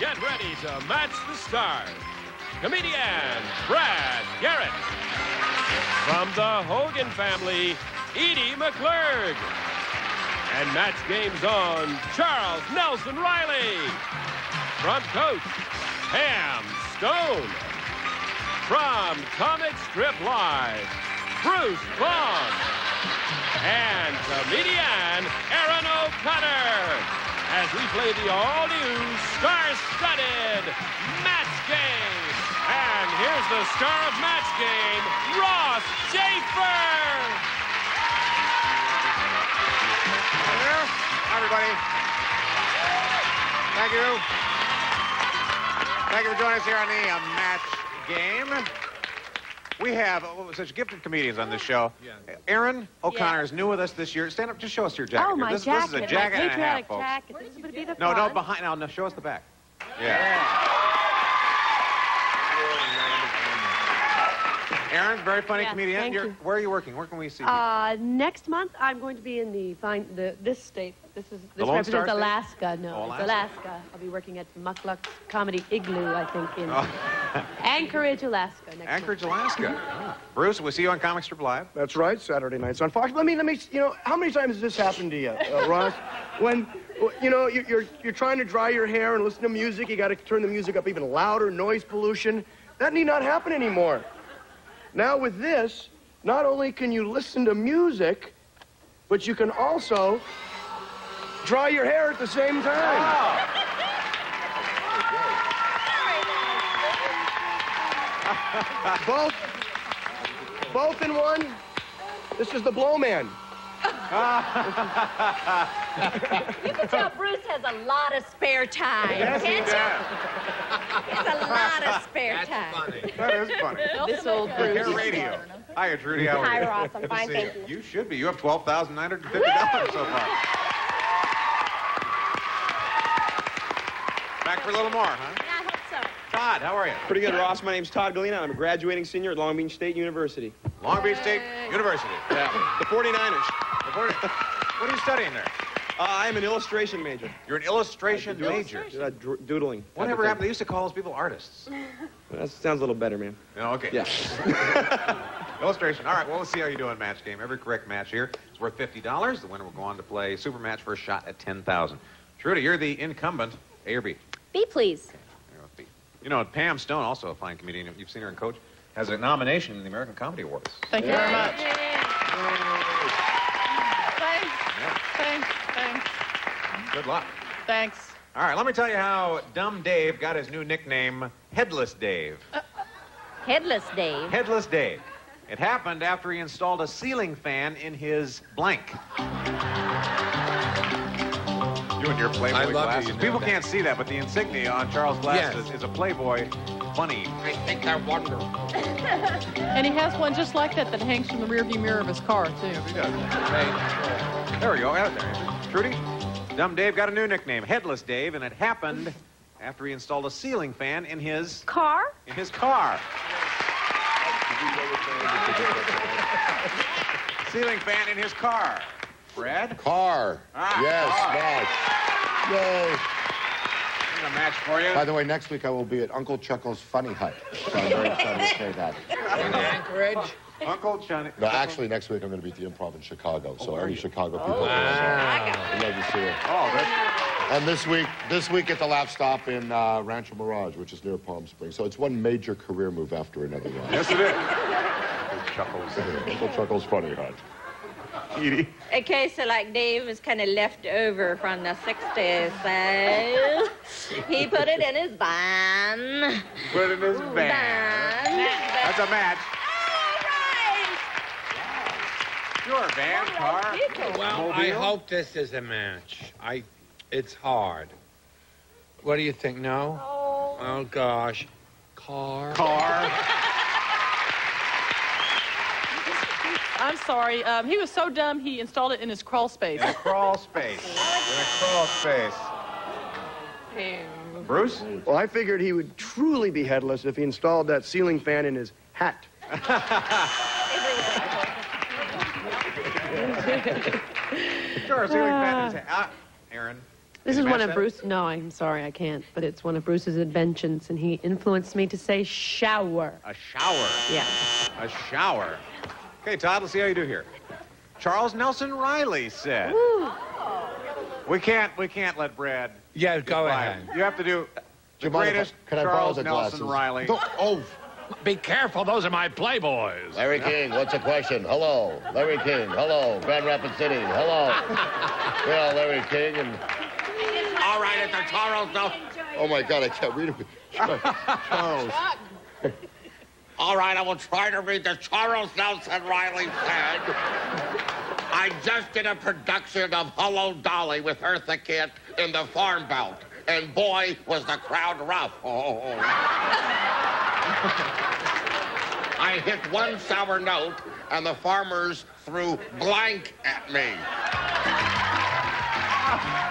Get ready to match the stars. Comedian Brad Garrett. From the Hogan family, Edie McClurg. And match games on Charles Nelson Reilly. From Coach Pam Stone. From Comic Strip Live, Bruce Baum. And comedian Erin O'Connor as we play the all-new star-studded Match Game. And here's the star of Match Game, Ross Shafer. Hello, everybody. Thank you. Thank you for joining us here on the uh, Match Game. We have uh, such gifted comedians on this show. Erin O'Connor Yeah. is new with us this year. Stand up, just show us your jacket. Oh, here. my this, jacket. This is a jacket my and a half, folks. jacket. This is going to be the No, no, behind. Now, no, show us the back. Yeah. Erin, very funny Yes, comedian. thank You're, you. Where are you working? Where can we see you? Uh, next month, I'm going to be in the fine the this state. This is this Lone Star represents State? Alaska. No, Oh, it's Alaska. Alaska. I'll be working at Muckluck Comedy Igloo, I think, in Oh. Anchorage, Alaska. Next Anchorage, month. Alaska. Bruce, we'll see you on Comic Strip Live. That's right, Saturday nights on Fox. Let me, let me, you know, how many times has this happened to you, uh, Ross? When, you know, you're, you're trying to dry your hair and listen to music, you got to turn the music up even louder, noise pollution. That need not happen anymore. Now with this, not only can you listen to music, but you can also dry your hair at the same time. both, both in one. This is the blow man. You can tell Bruce has a lot of spare time, can't you? He has a lot of spare time. That's funny. That is funny. This old Hair Bruce. radio. Hiya, Trudy. How are Hi, you? Ross. I'm fine, thank you. you. You should be. You have $12,950 so far. Back for a little more, huh? Yeah, I hope so. Todd, how are you? Pretty good, Ross. My name's Todd Galena. I'm a graduating senior at Long Beach State University. Long Beach State University. Yeah. The 49ers. What are you studying there? Uh, I'm an illustration major. You're an illustration major. Uh, dr- doodling. Whatever happened? They used to call those people artists. That sounds a little better, man. Oh, okay. Yeah. Illustration. All right, well, let's see how you do in match game. Every correct match here is worth $50. The winner will go on to play super match for a shot at 10000 Trudy, you're the incumbent. A or B? Be please. There B. You know, Pam Stone, also a fine comedian, you've seen her in Coach, has a nomination in the American Comedy Awards. Thank you very much. Thanks. Thanks. Thanks. Good luck. Thanks. All right, let me tell you how Dumb Dave got his new nickname, Headless Dave. Uh, uh, Headless Dave. Headless Dave. It happened after he installed a ceiling fan in his blank. You and your Playboy I love you, glasses. you know People that. can't see that, but the insignia on Charles' glasses Yes. is a Playboy bunny. I think they're wonderful. And he has one just like that that hangs from the rearview mirror of his car, too. He does. There we go. Out there. Trudy, Dumb Dave got a new nickname, Headless Dave, and it happened after he installed a ceiling fan in his Car? in his car. ceiling fan in his car. Fred? Car. Ah, yes, car. match. Yay. here's a match for you. By the way, next week I will be at Uncle Chuckle's Funny Hut. So I'm very excited to say that. In Anchorage? Uncle Johnny. No, actually, next week I'm going to be at the Improv in Chicago. So are any you? Chicago people, Wow. I'd love to see it. Oh, that's, And this week, this week at the Laugh Stop in uh, Rancho Mirage, which is near Palm Springs. So it's one major career move after another. One. yes, it is. Chuckles. Uncle Chuckle's Funny Hut. Edie. Okay, so like Dave was kind of left over from the 60s, so he put it in his van. Put it in his van. Van. That's a match. All right. Sure, van, car. Well, I hope this is a match. I, it's hard. What do you think? No? Oh. Oh gosh. Car. Car. I'm sorry. Um, he was so dumb, he installed it in his crawl space. In a crawl space. In a crawl space. Bruce? Well, I figured he would truly be headless if he installed that ceiling fan in his hat. Sure, ceiling fan is... Ah, Erin. This is one of that? Bruce. No, I'm sorry, I can't. But it's one of Bruce's inventions, and he influenced me to say shower. A shower. Yeah. A shower. Okay, Todd, let's see how you do here. Charles Nelson Reilly said. We can't, we can't let Brad. Yeah, go ahead. You have to do the Do you mind if I- greatest borrow Charles the Nelson glasses? Reilly. Don't- oh, Be careful, those are my playboys. Larry King, what's the question? Hello. Larry King, hello. Grand Rapids City, hello. yeah, Larry King and... All right, it's a Charles Nelson. Oh, my God, I can't read it. Charles. All right, I will try to read the Charles Nelson Reilly said. I just did a production of Hello Dolly with Eartha Kitt in the Farm Belt. And boy, was the crowd rough. Oh. I hit one sour note, and the farmers threw blank at me.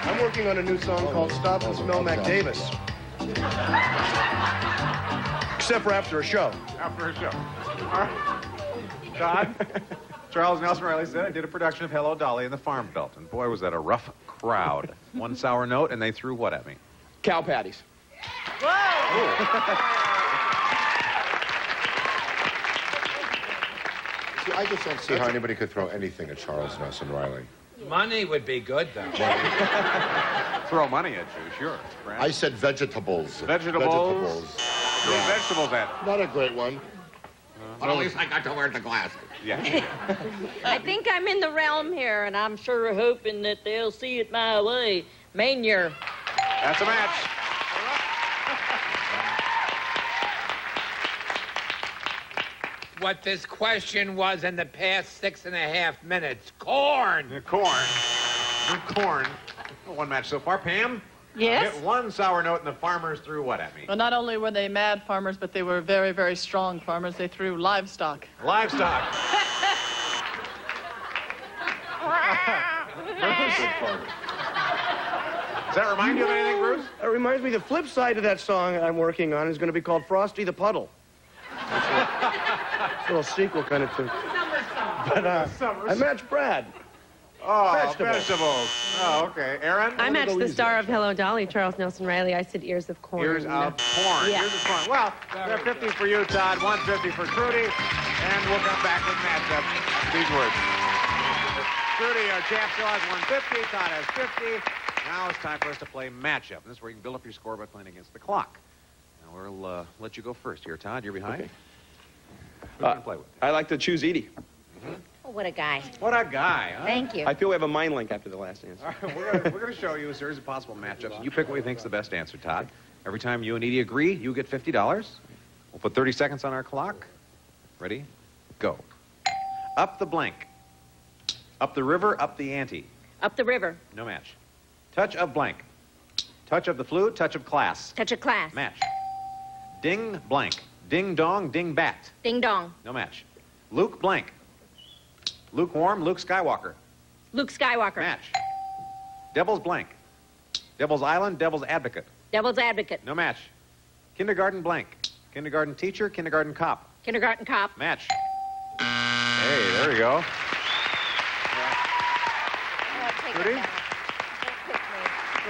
I'm working on a new song called Stop and Smell Mac Davis. Except for after a show. After a show. All right. Todd? Charles Nelson Reilly said, I did a production of Hello Dolly in the Farm Belt. And boy, was that a rough crowd. One sour note, and they threw what at me? Cow patties. See, I just don't see how anybody could throw anything at Charles Nelson Reilly. Money would be good, though. Throw money at you, sure. Brad. I said vegetables. Vegetables? Vegetables. Throw vegetables at Not a great one. But at least I got to wear the glasses. Yeah. I think I'm in the realm here, and I'm sure hoping that they'll see it my way. Manier. That's a match. What this question was in the past six and a half minutes. Corn. Yeah, Corn. Corn. One match so far. Pam? Yes? Hit one sour note, and the farmers threw what at me? Well, not only were they mad farmers, but they were very, very strong farmers. They threw livestock. Livestock. Does that remind you of anything, Bruce? That reminds me, the flip side of that song I'm working on is going to be called Frosty the Puddle. It's a little sequel kind of thing. But uh, I matched Brad. Oh, Vegetables. vegetables. Oh, okay. Erin? I matched the star of Hello Dolly, Charles Nelson Reilly. I said ears of corn. Ears of corn. Yeah. Ears of corn. Well, there are 50 for you, Todd, 150 for Trudy, and we'll come back with matchup after these words. Trudy, our champ, still has 150. Todd has 50. Now it's time for us to play matchup. This is where you can build up your score by playing against the clock. Now we'll uh, let you go first here, Todd. You're behind. Okay. Who you Uh, going to play with? I like to choose Edie. Oh, what a guy. What a guy, huh? Thank you. I feel we have a mind link after the last answer. All right, we're gonna, we're gonna show you a series of possible matchups. You pick what you think's the best answer, Todd. Every time you and Edie agree, you get fifty dollars. We'll put thirty seconds on our clock. Ready? Go. Up the blank. Up the river, up the ante. Up the river. No match. Touch of blank. Touch of the flu, touch of class. Touch of class. Match. Ding blank. Ding dong, ding bat. Ding dong. No match. Luke blank. Lukewarm, Luke Skywalker. Luke Skywalker. Match. Devil's blank. Devil's Island, Devil's Advocate. Devil's advocate. No match. Kindergarten blank. Kindergarten teacher, kindergarten cop. Kindergarten cop. Match. Hey, there we go. Oh,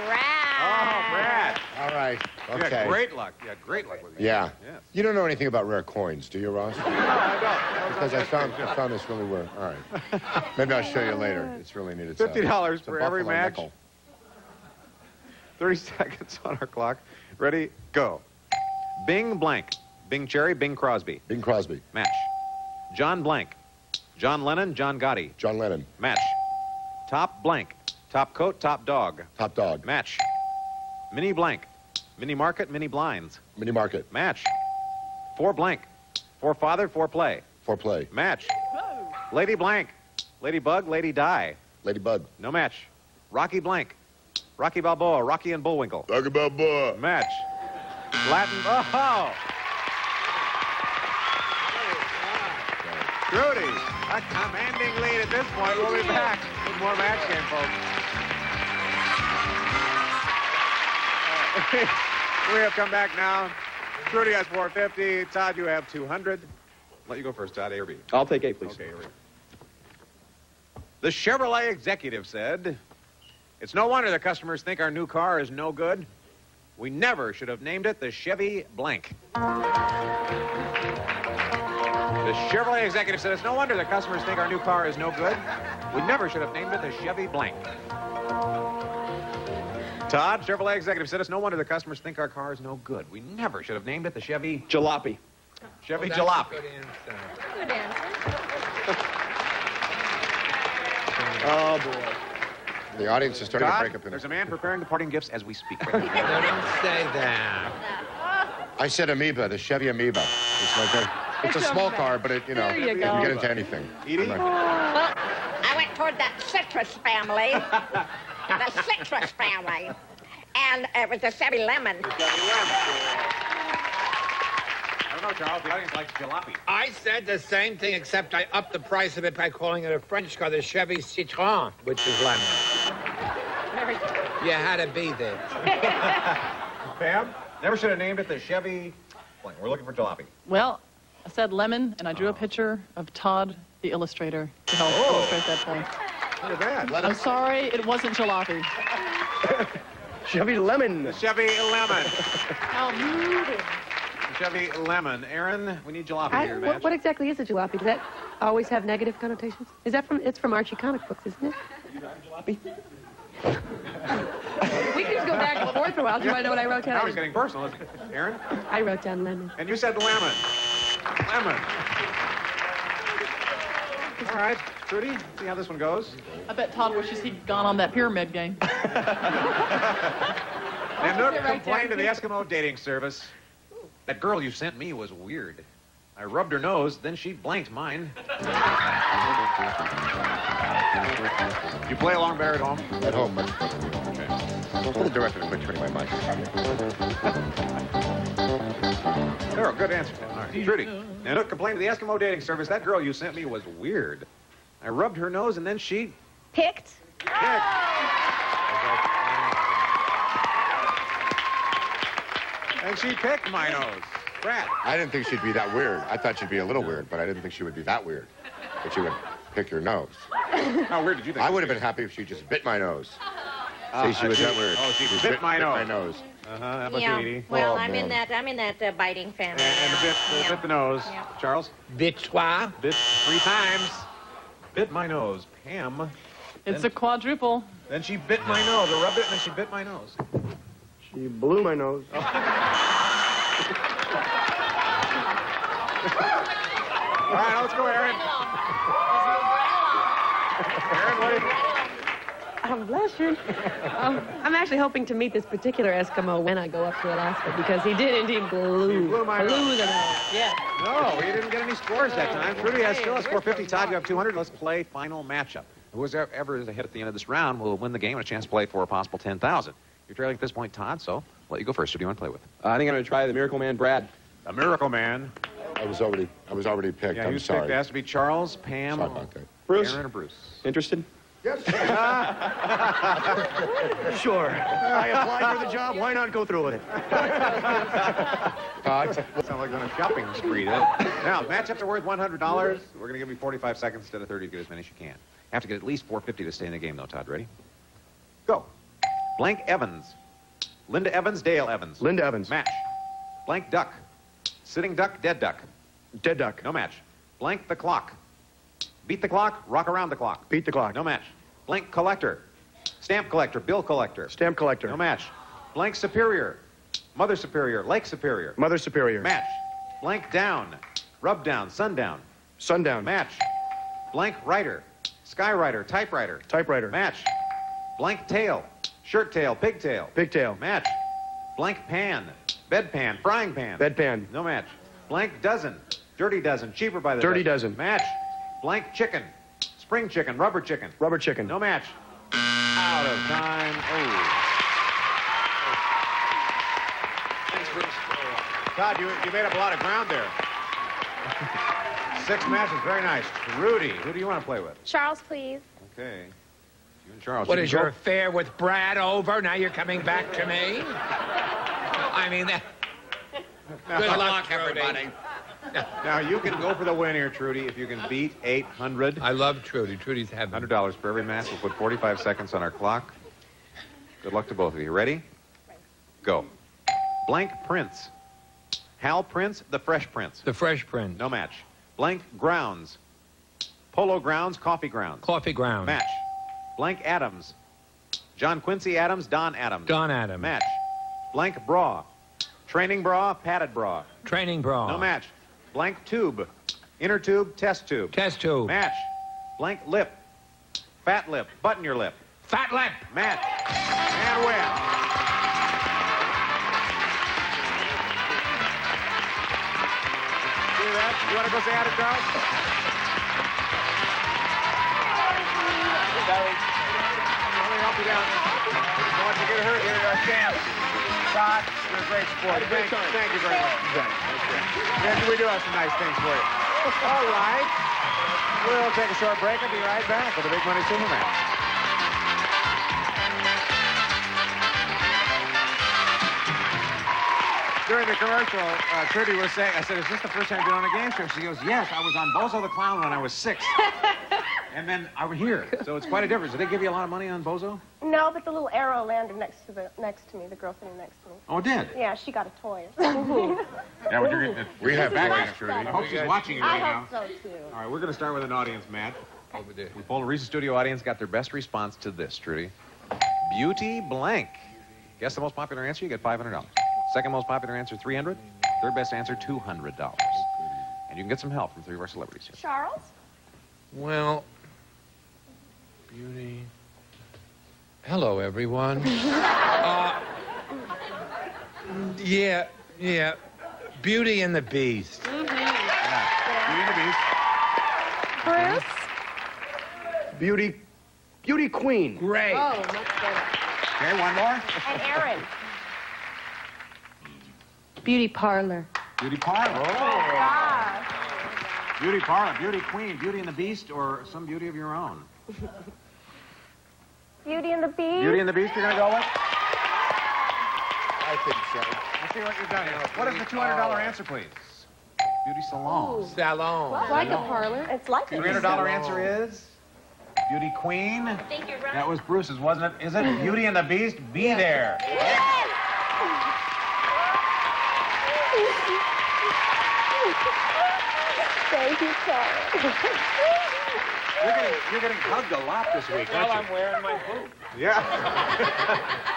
Brad. Oh, Oh, Brad. All right. Okay. had great luck. Yeah, great luck with me. Yeah. Yes. You don't know anything about rare coins, do you, Ross? No, I don't. Because I found, I found this really weird. All right. Maybe I'll show you later. It's really neat. It's, $50 it's a for every match. nickel. 30 seconds on our clock. Ready? Go. Bing blank. Bing Cherry, Bing Crosby. Bing Crosby, Match. John blank. John Lennon, John Gotti. John Lennon, Match. Top blank. Top coat, top dog. Top Dog, Match. Mini blank. Mini market, mini blinds. Mini Market, Match. Four blank. Four father, four play. For Play, Match. Lady blank. Lady bug, lady die. Lady bug. No match. Rocky blank. Rocky Balboa, Rocky and Bullwinkle. Rocky boy. Match. Latin. Oh! Trudy, a commanding lead at this point. We'll be back with more match game, folks. We have come back now. Trudy has 450. Todd, you have 200. Let you go first, Todd. A or B? I'll take A, please. Okay, here we go. The Chevrolet executive said, It's no wonder the customers think our new car is no good. We never should have named it the Chevy Blank. The Chevrolet executive said it's no wonder the customers think our new car is no good. We never should have named it the Chevy Blank. Todd, Chevrolet executive said it's no wonder the customers think our car is no good. We never should have named it the Chevy Jalopy. Chevy oh, Well, Jalopy. good answer. Good answer. Oh, boy. The audience is starting to break up in there's a man preparing the parting gifts as we speak. No, don't say that. I said amoeba, the Chevy amoeba. It's like a, it's a small car, but it, you know, There you can get into anything. Edie? Like- oh. Well, I went toward that citrus family. The citrus family. And it was the Chevy Lemon. I don't know, Charles. The audience likes jalopy. I said the same thing, except I upped the price of it by calling it a French car, the Chevy Citron, which is lemon. Very You had to be there. Pam? Never should have named it the Chevy Blank. We're looking for jalopy. Well, I said lemon, and I drew a oh. picture of Todd, the illustrator, to help Oh. illustrate that point. Look at that. Let I'm sorry, it wasn't jalopy. Chevy Lemon. The Chevy Lemon. Oh, The Chevy Lemon. Erin, we need jalopy I, here, what, what exactly is a jalopy? Does that always have negative connotations? Is that from? It's from Archie comic books, isn't it? we can just go back and forth for a while. Do you want to know what I wrote Now he's down? getting personal, isn't he? Erin? I wrote down lemon. And you said lemon. Lemon. All right, Trudy, see how this one goes. I bet Todd wishes he'd gone on that pyramid game. And Nook it right complained to the Eskimo dating service. That girl you sent me was weird. I rubbed her nose, then she blanked mine. You play along, Bear, at home? at home, much better. A little directed at turning my mic. Carol, good answer. All right, Trudy. Nanook complained to the Eskimo dating service. That girl you sent me was weird. I rubbed her nose, and then she picked. kicked. And she picked my nose. Brad. I didn't think she'd be that weird. I thought she'd be a little weird, but I didn't think she would be that weird. That she would pick your nose. How weird did you think? I would have been happy if she just bit my nose. Uh, See, she was she- that weird. oh, she bit my my nose. nose. Uh-huh. How about Yeah. you, Edie? Well, Oh, I'm in that. I'm in that uh, biting family. And, and now. bit, Yeah. bit the nose. Yeah. Charles? Victoire. Bit three times. Bit my nose. Pam. It's a quadruple. Then she bit my nose. I rubbed it, and then she bit my nose. She blew my nose. All right, let's go, Erin. Erin, what do you... Oh, bless you. Um, I'm actually hoping to meet this particular Eskimo when I go up to Alaska because he did indeed glue. He blew my glue nose. the nose. Yeah. No, we didn't get any scores that time. Trudy has still has 450. Todd, you have 200. Let's play final matchup. Whoever ever is ahead at the end of this round will win the game and a chance to play for a possible 10,000. You're trailing at this point, Todd, so I'll let you go first. Who do you want to play with? Uh, I think I'm going to try the Miracle Man, Brad. The Miracle Man. I was already, I was already picked. Yeah, I'm who's sorry. picked? It has to be Charles, Pam, Sorry about that. Bruce, Erin, and Bruce. interested? Sure. I applied for the job. Why not go through with it? Todd, Sound like on a shopping spree, doesn't it? Now, matchups are worth $100. We're going to give you 45 seconds instead of 30 to get as many as you can. You Have to get at least 450 to stay in the game, though, Todd. Ready? Go. Blank Evans. Linda Evans, Dale Evans. Linda Evans. Match. Blank Duck. Sitting Duck, Dead Duck. Dead duck. No match. Blank the Clock. Beat the clock, rock around the clock. Beat the clock. No match. Blank Collector. Stamp Collector, Bill Collector. Stamp collector. No match. Blank Superior. Mother Superior, Lake Superior. Mother Superior. Match. Blank down. Rub down. Sundown. Sundown. Match. Blank writer. Skywriter. Typewriter. Typewriter. Match. Blank tail. Shirt tail. Pigtail. Pigtail. Match. Blank pan. Bedpan. Frying pan. Bedpan. No match. Blank dozen. Dirty dozen. Cheaper by the Dirty dozen. Match. Blank chicken. Spring chicken. Rubber chicken. Rubber chicken. No match. Out of time. Oh. Todd, you, you made up a lot of ground there. Six matches. Very nice. Rudy, who do you want to play with? Charles, please. Okay. You and Charles. What you is your affair with Brad over? Now you're coming back to me? I mean, that. Good luck, everybody. Now, you can go for the win here, Trudy, if you can beat 800. I love Trudy. Trudy's heaven. $100 for every match. We'll put 45 seconds on our clock. Good luck to both of you. Ready? Go. Blank Prince. Hal Prince, the Fresh Prince. The Fresh Prince. No match. Blank Grounds. Polo Grounds, Coffee Grounds. Coffee Grounds. Match. Blank Adams. John Quincy Adams, Don Adams. Don Adams. Match. Blank Bra. Training bra, padded bra. Training bra. No match. Blank Tube. Inner tube, test tube. Test tube. Match. Blank Lip. Fat lip. Button your lip. Fat lip. Match. And win. See that? You want to go say hi to Charles? Let me help you down. Don't want you to get hurt here. Our champ. Todd, you're a great sport. Thank, thank you very much. Yeah, we do have some nice things for you. All right. We'll take a short break and be right back with the Big Money Super Match. During the commercial, uh, Trudy was saying, I said, is this the first time you've been on a game show? She goes, yes, I was on Bozo the Clown when I was six. and then I was here. So it's quite a difference. Did they give you a lot of money on Bozo? No, but the little arrow landed next to the next to me, the girl sitting next to me. Oh, it did? Yeah, she got a toy. Yeah, well, you're, we have This is back much Trudy. I hope she's watching you I right now. hope so too. All right, we're going to start with an audience, Matt. Over there. We polled a Reese's Studio audience, got their best response to this, Trudy. Beauty blank. Guess the most popular answer, you get $500. Second most popular answer, 300 Third best answer, $200. And you can get some help from three of our celebrities here. Charles? Well, beauty. Hello, everyone. uh, yeah, yeah. Beauty and the Beast. Beauty and the Beast. Bruce? Beauty, beauty queen. Great. Oh, much better. Okay, one more. And Erin. Beauty parlor. Beauty Parlor. Ah. Beauty Parlor, Beauty Queen, Beauty and the Beast, or some beauty of your own. Beauty and the Beast? Beauty and the Beast you're going to go with? I think so. Let's see what you've done here. What is the $200 answer, please? Beauty Salon. Salon. It's like a parlor. It's like it. $300 answer is Beauty Queen. I think you're right. That was Bruce's, wasn't it? Is it Beauty and the Beast? Be there. Yes! Thank you, Charles. You're getting, you're getting hugged a lot this week, Well, aren't I'm wearing my boot. Yeah.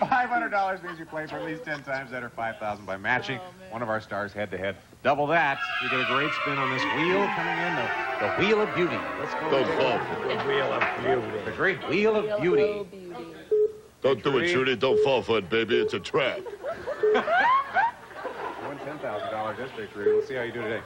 $500 means you play for at least 10 times that or 5000 by matching oh, one of our stars head to head. Double that, you get a great spin on this wheel coming in, the, the Wheel of Beauty. Let's go. Don't fall for it. The Wheel of Beauty. The great Wheel of Beauty. Don't do it, Judy. Don't fall for it, baby. It's a trap. You won $10,000 yesterday, Trudy. Let's see how you do today.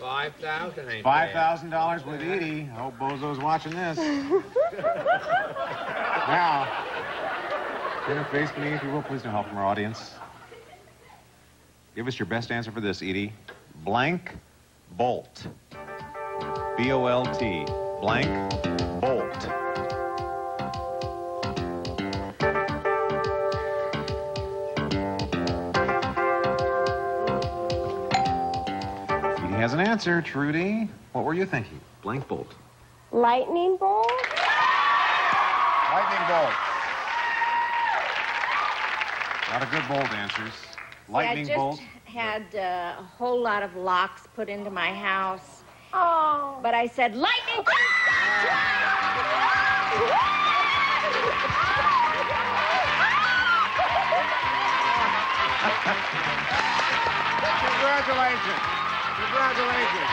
Five thousand ain't Five thousand dollars with Edie. I hope Bozo's watching this. now, interface me if you will. Please no help from our audience. Give us your best answer for this, Edie. Blank bolt. B O L T. Blank bolt. Edie has an answer, Trudy. What were you thinking? Blank bolt. Lightning bolt? Lightning bolt. Not a good bolt answers. Lightning I just bolt. had uh, a whole lot of locks put into my house. Oh. But I said, lightning can Congratulations. Congratulations.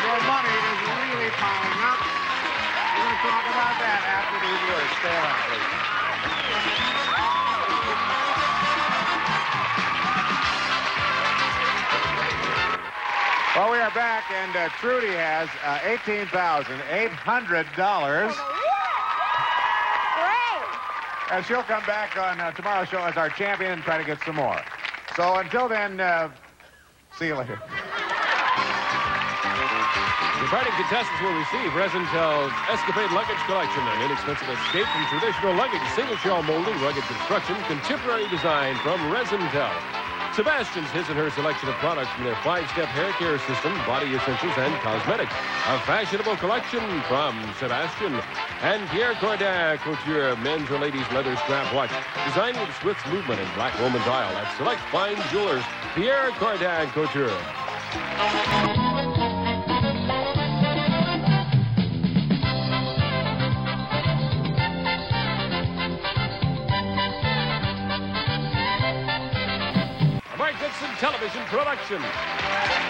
Your money is really piling up. We're going to talk about that after these words. Stay around, please. Well, we are back, and uh, Trudy has uh, $18,800. Great. And she'll come back on uh, tomorrow's show as our champion and try to get some more. So until then, uh, see you later. Departing contestants will receive Resentel's Escapade Luggage Collection, an inexpensive escape from traditional luggage, single shell molding, rugged construction, contemporary design from Resentel. Sebastian's his and her selection of products from their five-step hair care system, body essentials, and cosmetics. A fashionable collection from Sebastian. And Pierre Cardin Couture men's or ladies leather strap watch, designed with Swiss movement and black Roman dial at select fine jewelers. Pierre Cardin Couture. Television production.